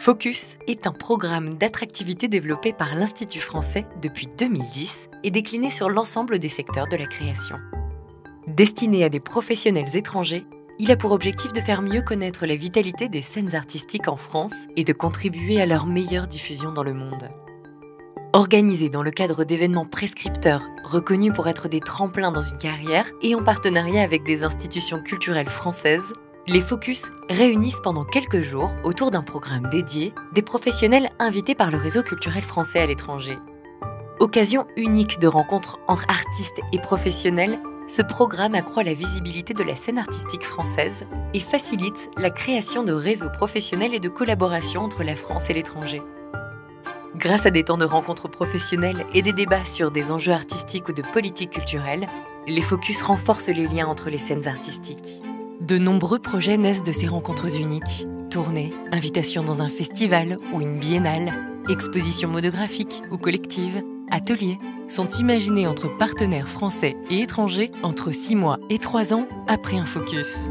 Focus est un programme d'attractivité développé par l'Institut français depuis 2010 et décliné sur l'ensemble des secteurs de la création. Destiné à des professionnels étrangers, il a pour objectif de faire mieux connaître la vitalité des scènes artistiques en France et de contribuer à leur meilleure diffusion dans le monde. Organisé dans le cadre d'événements prescripteurs reconnus pour être des tremplins dans une carrière et en partenariat avec des institutions culturelles françaises, les Focus réunissent pendant quelques jours, autour d'un programme dédié, des professionnels invités par le réseau culturel français à l'étranger. Occasion unique de rencontres entre artistes et professionnels, ce programme accroît la visibilité de la scène artistique française et facilite la création de réseaux professionnels et de collaboration entre la France et l'étranger. Grâce à des temps de rencontres professionnelles et des débats sur des enjeux artistiques ou de politique culturelle, les Focus renforcent les liens entre les scènes artistiques. De nombreux projets naissent de ces rencontres uniques. Tournées, invitations dans un festival ou une biennale, expositions monographiques ou collectives, ateliers sont imaginés entre partenaires français et étrangers entre 6 mois et 3 ans après un focus.